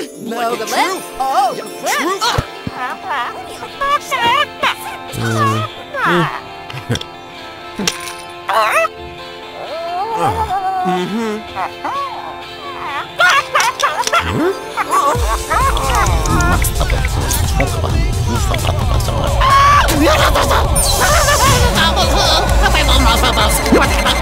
No, the left. Oh, left. Using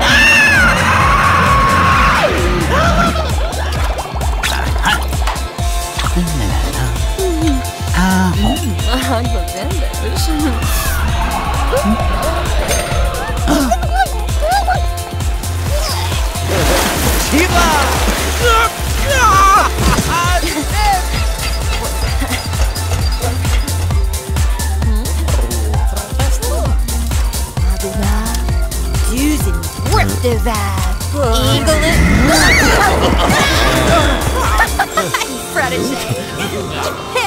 彼氏。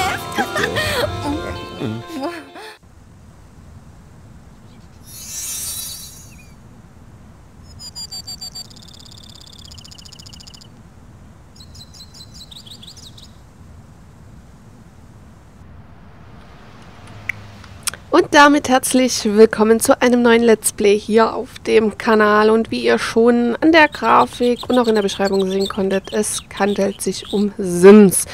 Damit herzlich willkommen zu einem neuen Let's Play hier auf dem Kanal. Und wie ihr schon an der Grafik und auch in der Beschreibung sehen konntet, es handelt sich um Sims.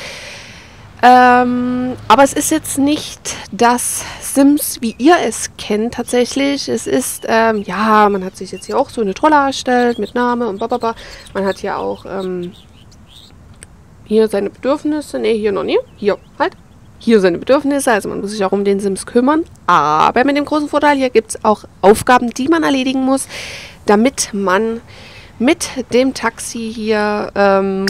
Ähm, aber es ist jetzt nicht das Sims, wie ihr es kennt tatsächlich. Es ist, ähm, ja, man hat sich jetzt hier auch so eine Trolle erstellt mit Name und bababa. Man hat hier auch, ähm, hier seine Bedürfnisse. Ne, hier noch nie. Hier, halt hier seine Bedürfnisse, also man muss sich auch um den Sims kümmern. Aber mit dem großen Vorteil, hier gibt es auch Aufgaben, die man erledigen muss, damit man mit dem Taxi hier ähm,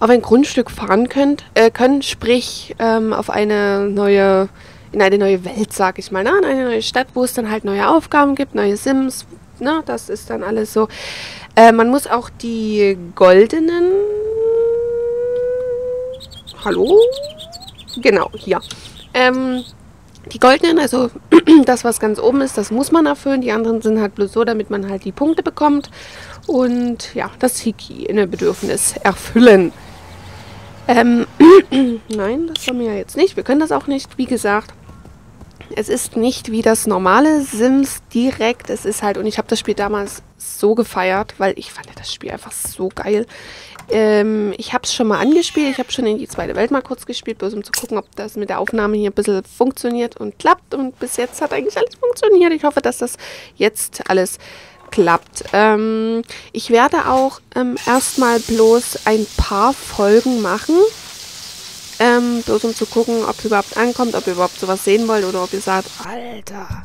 auf ein Grundstück fahren könnt, äh, können, sprich ähm, auf eine neue, in eine neue Welt, sag ich mal, ne? in eine neue Stadt, wo es dann halt neue Aufgaben gibt, neue Sims, ne? das ist dann alles so. Äh, man muss auch die goldenen Hallo? Genau, hier. Ähm, die goldenen, also das, was ganz oben ist, das muss man erfüllen. Die anderen sind halt bloß so, damit man halt die Punkte bekommt. Und ja, das Hygienebedürfnis erfüllen. Ähm, nein, das haben wir ja jetzt nicht. Wir können das auch nicht, wie gesagt. Es ist nicht wie das normale Sims direkt. Es ist halt, und ich habe das Spiel damals so gefeiert, weil ich fand das Spiel einfach so geil. Ähm, ich habe es schon mal angespielt. Ich habe schon in die zweite Welt mal kurz gespielt, bloß um zu gucken, ob das mit der Aufnahme hier ein bisschen funktioniert und klappt. Und bis jetzt hat eigentlich alles funktioniert. Ich hoffe, dass das jetzt alles klappt. Ähm, ich werde auch ähm, erstmal bloß ein paar Folgen machen. Ähm, bloß um zu gucken, ob überhaupt ankommt, ob ihr überhaupt sowas sehen wollt oder ob ihr sagt, Alter.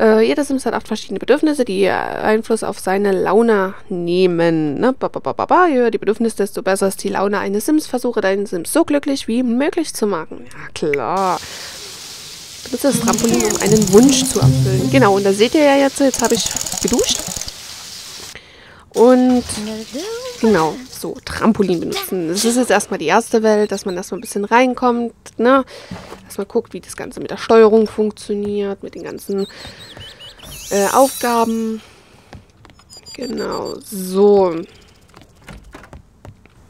Äh, jeder Sims hat acht verschiedene Bedürfnisse, die Einfluss auf seine Laune nehmen. Ne? Ba, ba, ba, ba, ba. Je höher die Bedürfnisse, desto besser ist die Laune eines Sims. Versuche deinen Sims so glücklich wie möglich zu machen. Ja, klar. Benutze das Trampolin, um einen Wunsch zu erfüllen. Genau, und da seht ihr ja jetzt, jetzt habe ich geduscht. Und genau, so, Trampolin benutzen. Das ist jetzt erstmal die erste Welt, dass man erstmal ein bisschen reinkommt, ne? Dass man guckt, wie das Ganze mit der Steuerung funktioniert, mit den ganzen äh, Aufgaben. Genau, so.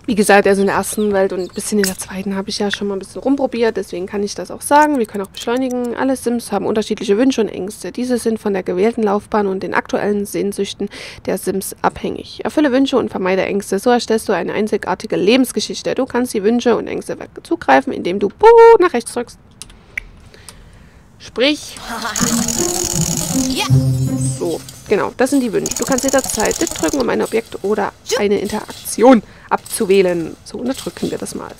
Wie gesagt, also in der ersten Welt und ein bisschen in der zweiten habe ich ja schon mal ein bisschen rumprobiert, deswegen kann ich das auch sagen. Wir können auch beschleunigen. Alle Sims haben unterschiedliche Wünsche und Ängste. Diese sind von der gewählten Laufbahn und den aktuellen Sehnsüchten der Sims abhängig. Erfülle Wünsche und vermeide Ängste. So erstellst du eine einzigartige Lebensgeschichte. Du kannst die Wünsche und Ängste zugreifen, indem du Buh nach rechts drückst. Sprich. So, genau, das sind die Wünsche. Du kannst jederzeit dit drücken, um ein Objekt oder eine Interaktion abzuwählen. So, und dann drücken wir das mal.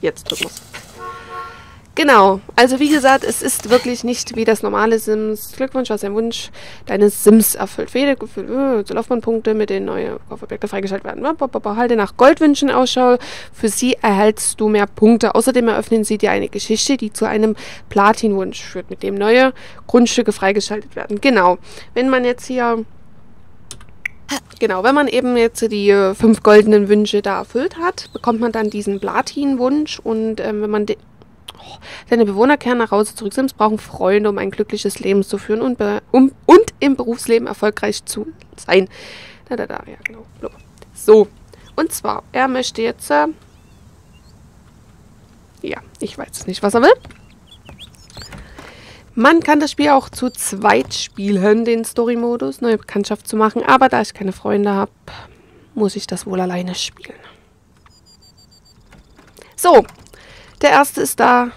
Jetzt drücken wir es. Genau, also wie gesagt, es ist wirklich nicht wie das normale Sims. Glückwunsch, hast ein Wunsch deines Sims erfüllt. Jede äh, Laufbahnpunkte mit den neuen Kaufobjekten freigeschaltet werden. Halte nach Goldwünschen Ausschau. Für sie erhältst du mehr Punkte. Außerdem eröffnen sie dir eine Geschichte, die zu einem Platinwunsch führt, mit dem neue Grundstücke freigeschaltet werden. Genau, wenn man jetzt hier Genau, wenn man eben jetzt die äh, fünf goldenen Wünsche da erfüllt hat, bekommt man dann diesen Platin-Wunsch und ähm, wenn man oh, Deine Bewohner kehren nach Hause zurück. Sims brauchen Freunde, um ein glückliches Leben zu führen und, um, und im Berufsleben erfolgreich zu sein. Da, da, da, ja, genau. So. Und zwar, er möchte jetzt äh, Ja, ich weiß nicht, was er will. Man kann das Spiel auch zu zweit spielen, den Story-Modus, neue Bekanntschaft zu machen. Aber da ich keine Freunde habe, muss ich das wohl alleine spielen. So, der erste ist da.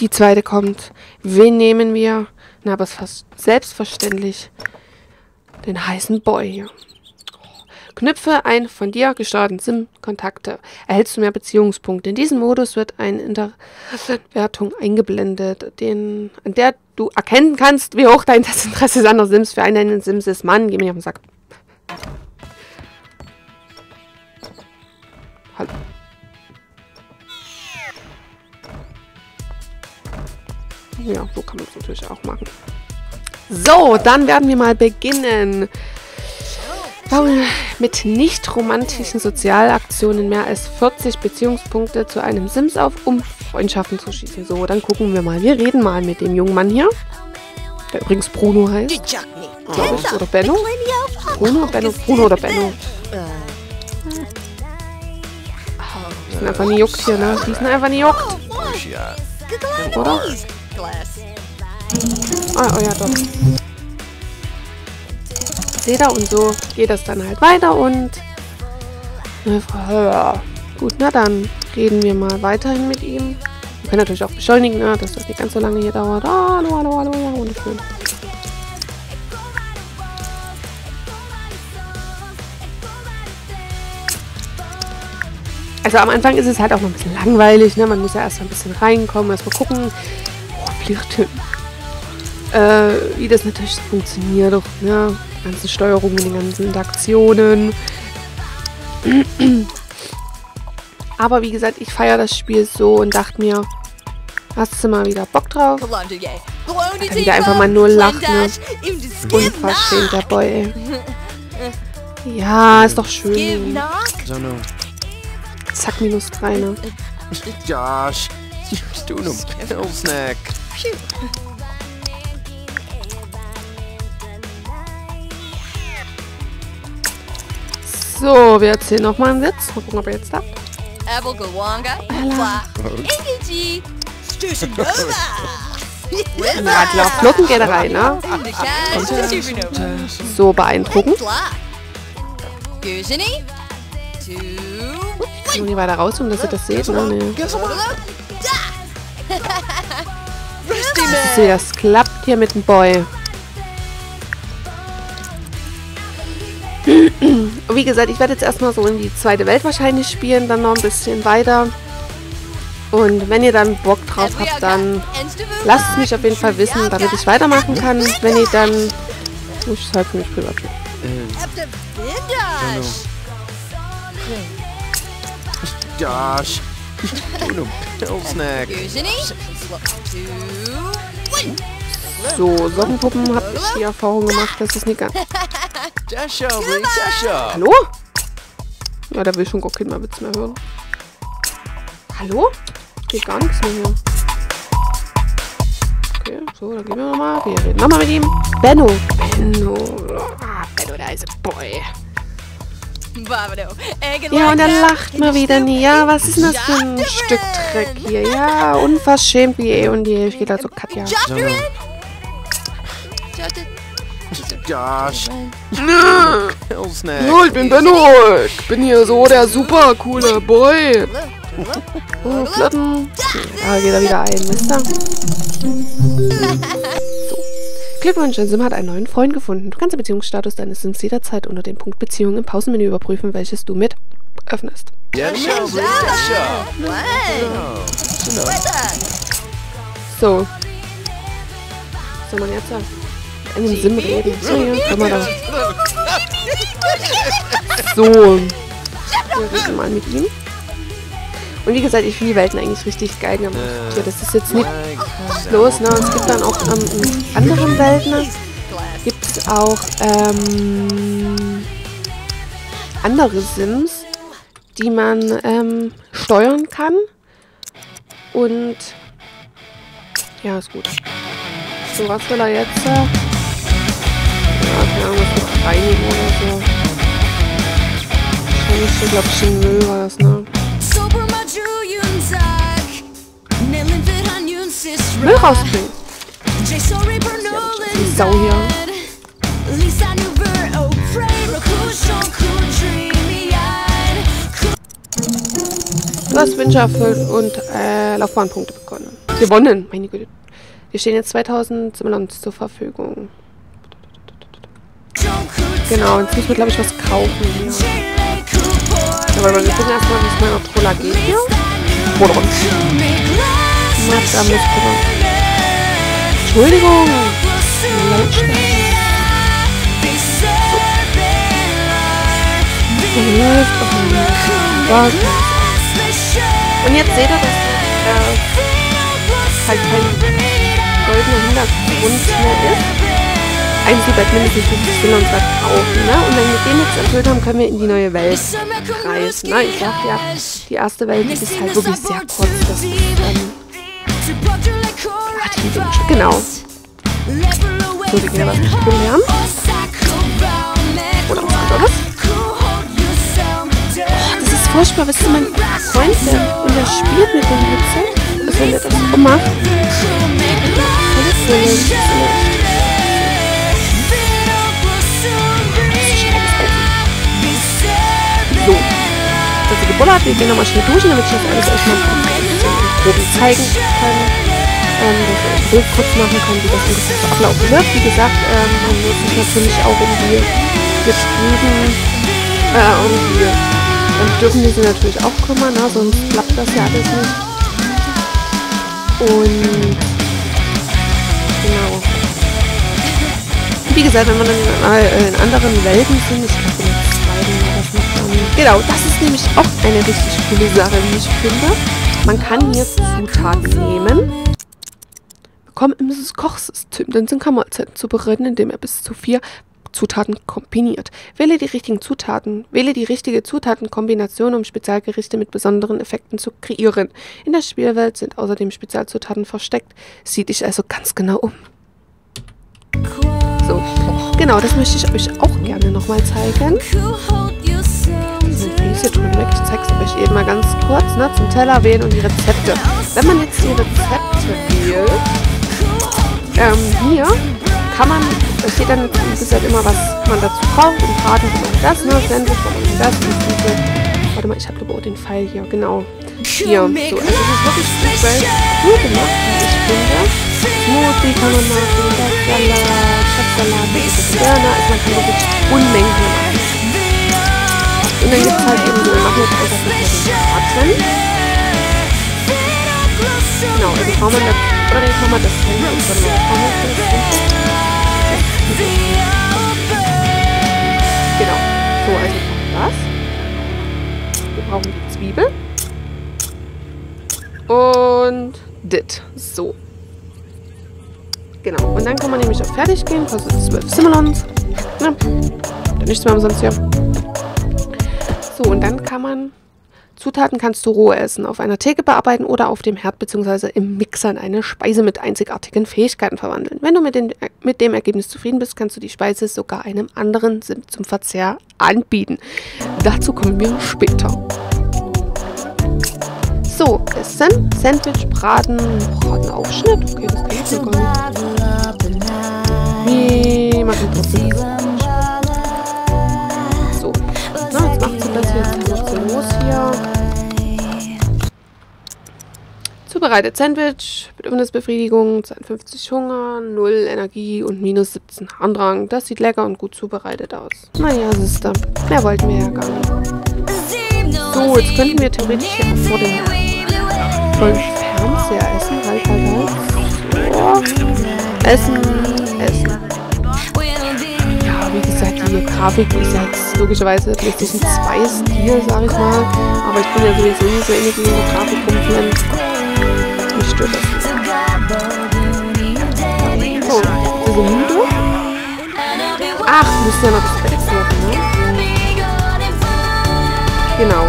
Die zweite kommt. Wen nehmen wir? Na, aber ist fast selbstverständlich den heißen Boy hier. Knüpfe ein von dir gesteuerten SIM-Kontakte. Erhältst du mehr Beziehungspunkte. In diesem Modus wird eine Interessenwertung eingeblendet, den, an der du erkennen kannst, wie hoch dein Interesse anderer Sims für einen Sims ist. Mann, geh mir auf den Sack. Hallo. Ja, so kann man es natürlich auch machen. So, dann werden wir mal beginnen. Bauen mit nicht romantischen Sozialaktionen mehr als 40 Beziehungspunkte zu einem Sims auf, um Freundschaften zu schießen. So, dann gucken wir mal. Wir reden mal mit dem jungen Mann hier. Der übrigens Bruno heißt. Glaube ich. Oder Benno. Bruno, Benno, Bruno oder Benno. Die sind einfach nie juckt hier, ne? Die sind einfach nie juckt. Oder? Ah, oh ja, doch. Seht ihr? Und so geht das dann halt weiter und... Gut, na dann reden wir mal weiterhin mit ihm. Wir können natürlich auch beschleunigen, ne, dass das nicht ganz so lange hier dauert. Ah, hallo, hallo, hallo, ja, wunderschön. Also am Anfang ist es halt auch noch ein bisschen langweilig, ne? Man muss ja erstmal ein bisschen reinkommen, erstmal gucken. Hin. Äh, wie das natürlich funktioniert, auch, ne? Die ganzen Steuerungen, die ganzen Interaktionen. Aber wie gesagt, ich feiere das Spiel so und dachte mir, hast du mal wieder Bock drauf? Kann wieder einfach mal nur lachen. Ne? Unverschämt, der Boy, ey. Ja, ist doch schön. Zack, minus 3, ne? Josh, you're doing a pill snack. So, wir erzählen nochmal einen Witz. Mal gucken, ob er jetzt da. Ja, die auf Flotten geht er rein, ne? So beeindruckend. Ich kann nicht weiter raus, um dass ihr das seht, ne? Nee. Sehe, das klappt hier mit dem Boy. Wie gesagt, ich werde jetzt erstmal so in die zweite Welt wahrscheinlich spielen, dann noch ein bisschen weiter. Und wenn ihr dann Bock drauf habt, dann lasst es mich auf jeden Fall wissen, damit ich weitermachen kann. Wenn ihr dann... Muss ich es halt für mich privat pill snack. So, Sockenpuppen habe ich die Erfahrung gemacht, dass es nicht ganz... Hallo? Ja, der will schon gar keinen mehr Witz mehr hören. Hallo? Geht gar nichts mehr hier. Okay, so, dann gehen wir nochmal. Wir reden nochmal mit ihm. Benno. Benno. Ah, Benno, der heiße Boy. Ja, und er lacht mal wieder nie. Ja, was ist denn das für ein Stück Dreck hier? Ja, unverschämt wie eh und je. Ich gehe da so Katja. Ja, ich bin Benno. Ich bin hier so der super coole Boy. Oh, Flotten. Ja, geht er wieder ein, wisst ihr? Glückwunsch, Sim hat einen neuen Freund gefunden. Du kannst den Beziehungsstatus deines Sims jederzeit unter dem Punkt Beziehung im Pausenmenü überprüfen, welches du mit öffnest. So. Soll man jetzt sagen? In den Sim reden. So, ja, können wir da. So. Wir reden mal mit ihm. Und wie gesagt, ich finde die Welten eigentlich richtig geil gemacht. Ja, das ist jetzt nicht los, ne? Es gibt dann auch ähm, in anderen Welten gibt es auch ähm, andere Sims, die man ähm, steuern kann. Und ja, ist gut. So, was will er jetzt? Äh? Ja, keine Ahnung, was noch reinigen oder so. Wahrscheinlich, glaube ich, Müll war das, ne? Müll rausbringen. Die Sau hier. Du hast Wünsche erfüllt und äh, Laufbahnpunkte bekommen. Gewonnen, meine Güte. Wir stehen jetzt 2000 Simulons zur Verfügung. Genau, jetzt müssen wir, glaube ich, was kaufen hier. Aber wir gucken erstmal, wie es meiner Troller geht hier. Mazda muss gucken. Entschuldigung. Und jetzt seht ihr, dass äh, halt kein goldener Hintergrund mehr ist. Einzelbett mindestens 50 will uns was kaufen, ne? Und wenn wir den jetzt erfüllt haben, können wir in die neue Welt reisen, ne? Ich sag ja, die erste Welt ist halt wirklich sehr kurz. Das ist, ähm, genau. So, wir gehen was nicht gelernt. Oder was anderes. Oh, das ist furchtbar. Wisst ihr, mein Freund, der, der spielt mit dem Headset, dass wenn der das so macht, gebullert. Wir gehen nochmal schnell duschen, damit ich das alles euch mal grob zeigen kann. Ähm, dass ihr ein Bild kurz machen könnt, wie das ungefähr so ablaufen wird. Wie gesagt, ähm, muss sich natürlich auch um die Betrieben, äh, um die dann dürfen die sich natürlich auch kümmern, ne? sonst klappt das ja alles nicht. Und genau. Wie gesagt, wenn man dann mal in anderen Welten sind, ich glaube Genau, das ist nämlich auch eine richtig coole Sache, wie ich finde. Man kann hier Zutaten nehmen, bekommen im Kochsystem, dann sind Kammerzeiten zu bereiten, indem er bis zu vier Zutaten kombiniert. Wähle die richtigen Zutaten. Wähle die richtige Zutatenkombination, um Spezialgerichte mit besonderen Effekten zu kreieren. In der Spielwelt sind außerdem Spezialzutaten versteckt. Sieh dich also ganz genau um. So, genau, das möchte ich euch auch gerne nochmal zeigen. Hier drüben. Ich zeige es euch eben mal ganz kurz, ne, zum Teller wählen und die Rezepte. Wenn man jetzt die Rezepte wählt, ähm, hier kann man, da steht dann wie gesagt immer, was man dazu braucht. Im Braten man das, ne, Sandwich, man das, und warte mal, ich habe auch den Pfeil hier, genau. Hier, so, also es ist wirklich gut, cool gemacht, wie ich finde. Smoothie kann man machen, Salat, Schatzsalat, Burner, also man kann wirklich Unmengen machen. Und dann gibt es halt eben so, Braten. Genau, also braucht man das, oder jetzt machen wir das Handy und dann brauchen wir das Genau, so, also das. Wir brauchen die Zwiebel. Und dit. So. Genau. Und dann kann man nämlich auch fertig gehen. Kostet 12 Simulons. Ja. Dann nichts mehr umsonst hier. So, und dann kann man Zutaten kannst du roh essen, auf einer Theke bearbeiten oder auf dem Herd bzw. im Mixer in eine Speise mit einzigartigen Fähigkeiten verwandeln. Wenn du mit, den, mit dem Ergebnis zufrieden bist, kannst du die Speise sogar einem anderen zum Verzehr anbieten. Dazu kommen wir später. So, Essen, Sandwich, Braten, Bratenaufschnitt. Okay, das kann ich sogar nicht. Nee, machen trotzdem los hier. Zubereitet Sandwich, Bedürfnisbefriedigung, 52 Hunger, 0 Energie und minus 17 Harndrang. Das sieht lecker und gut zubereitet aus. Naja, Sister, mehr wollten wir ja gar nicht. So, jetzt könnten wir theoretisch hier vor dem Fernseher essen. Halt, halt, halt. So. Essen. Grafik ist jetzt logischerweise PlayStation 2 Stil, sag ich mal. Aber ich bin ja sowieso nicht so ähnlich wie eine Grafik rumfliegen. Mich stört das. So, ist so müde? Ach, müssen ja noch das Bett machen, ne? Genau.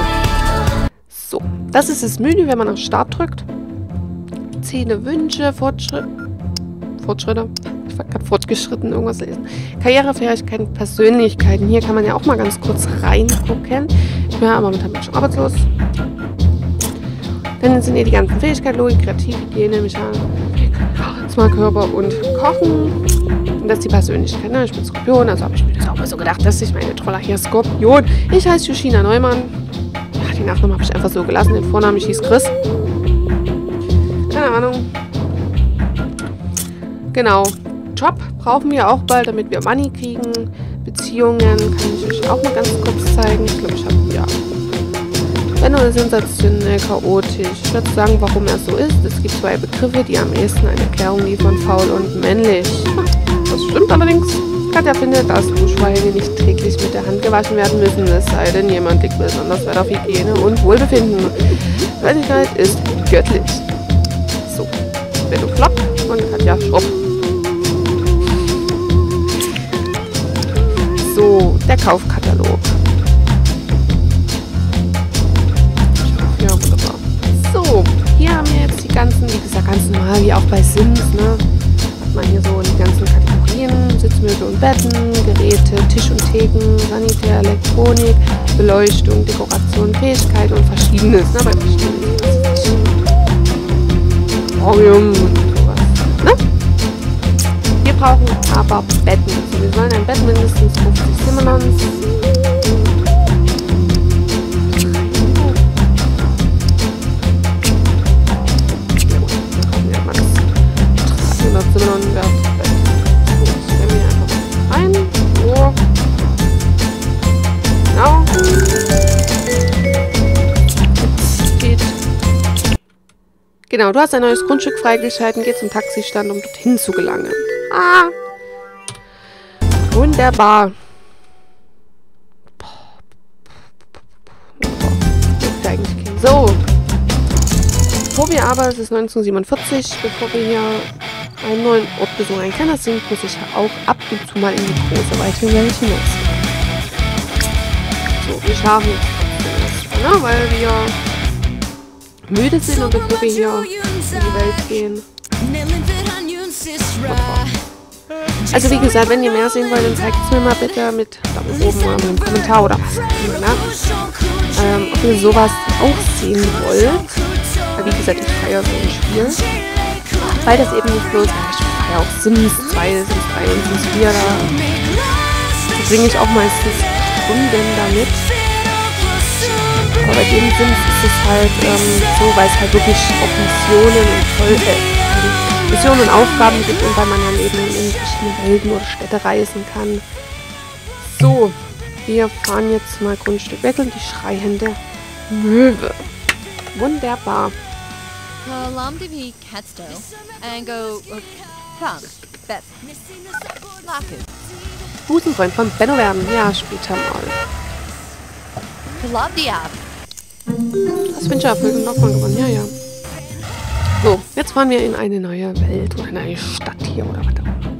Das ist das Menü, wenn man auf Start drückt. Zähle Wünsche, Fortschritt. Fortschritte. Fortgeschritten, irgendwas lesen. Karrierefähigkeiten, Persönlichkeiten. Hier kann man ja auch mal ganz kurz reingucken. Ich bin ja momentan schon arbeitslos. Dann sind hier die ganzen Fähigkeiten, Logik, Kreativhygiene, Mechanik. Plasmakörper und Kochen. Und das ist die Persönlichkeit. Ne? Ich bin Skorpion, also habe ich mir das auch mal so gedacht, dass ich meine Troller hier Skorpion. Ich heiße Yoshina Neumann. Ja, den Nachnamen habe ich einfach so gelassen. Den Vornamen ich hieß Chris. Keine Ahnung. Genau. Job brauchen wir auch bald, damit wir Money kriegen. Beziehungen kann ich euch auch mal ganz kurz zeigen. Ich glaube, ich habe ja. Wenn oder sensationell chaotisch. Ich würde sagen, warum er so ist. Es gibt zwei Begriffe, die am ehesten eine Erklärung liefern: faul und männlich. Das stimmt allerdings. Katja findet, dass Duschweine nicht täglich mit der Hand gewaschen werden müssen, es sei denn, jemand liegt besonders Wert auf Hygiene und Wohlbefinden. Fertigkeit ist göttlich. So, Benno Klopp und Katja Schrupp. Der Kaufkatalog. Ja, wunderbar. So, hier haben wir jetzt die ganzen, wie gesagt, ganz normal, wie auch bei Sims, ne? Man hier so die ganzen Kategorien, Sitzmöbel und Betten, Geräte, Tisch und Theken, Sanitär, Elektronik, Beleuchtung, Dekoration, Fähigkeit und Verschiedenes, ne? Bei verschiedenen Aquarium und brauchen aber Betten. Also wir sollen ein Bett mindestens 50 Simmerons. Simmernon wert Bett. So, das stellen wir einfach ein. So. Genau. Genau, du hast ein neues Grundstück freigeschalten. Geh zum Taxistand, um dorthin zu gelangen. Ah. Wunderbar. So. Bevor wir aber, es ist 1947, bevor wir hier einen neuen Ort besuchen, ein kleiner Sinn, muss ich auch ab und zu mal in die große, weite Welt hinaus. So, wir schlafen jetzt ne? weil wir müde sind und bevor wir hier in die Welt gehen, also wie gesagt, wenn ihr mehr sehen wollt, dann zeigt es mir mal bitte mit da oben oder einem Kommentar oder was auch immer, ähm, ob ihr sowas auch sehen wollt. Weil wie gesagt, ich feiere so ein Spiel. Weil das eben nicht bloß, ich feiere auch Sims 2, Sims 3 und Sims 4, da verbringe ich auch meistens Stunden damit. Aber bei den Sims ist es halt ähm, so, weil es halt wirklich auch Missionen und voll, äh, Missionen und Aufgaben gibt und weil man dann eben in verschiedene Welten oder Städte reisen kann. So, wir fahren jetzt mal Grundstück weg und die schreiende Möwe. Wunderbar. Busenfreund von Benno werden. Ja, später mal. Das Wünscherfolge nochmal gewonnen. Ja, ja. So, jetzt fahren wir in eine neue Welt oder eine neue Stadt hier oder was auch immer.